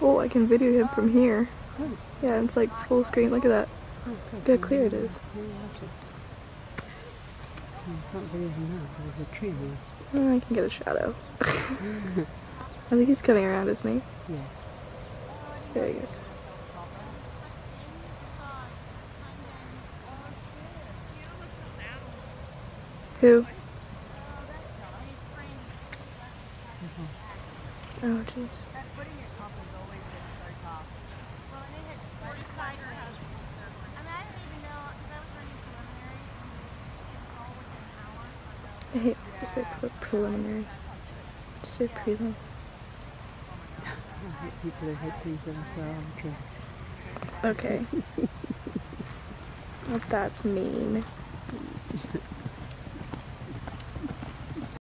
Oh, I can video him from here. Yeah, it's like full screen. Look at that. Look how clear it is. Hmm. Oh, I can get a shadow. I think he's coming around, isn't he? Yeah. There he is. Who? Oh, jeez. I hate to say pre- preliminary. Just say prelim. I hate people who hate things are. Okay. well, that's mean.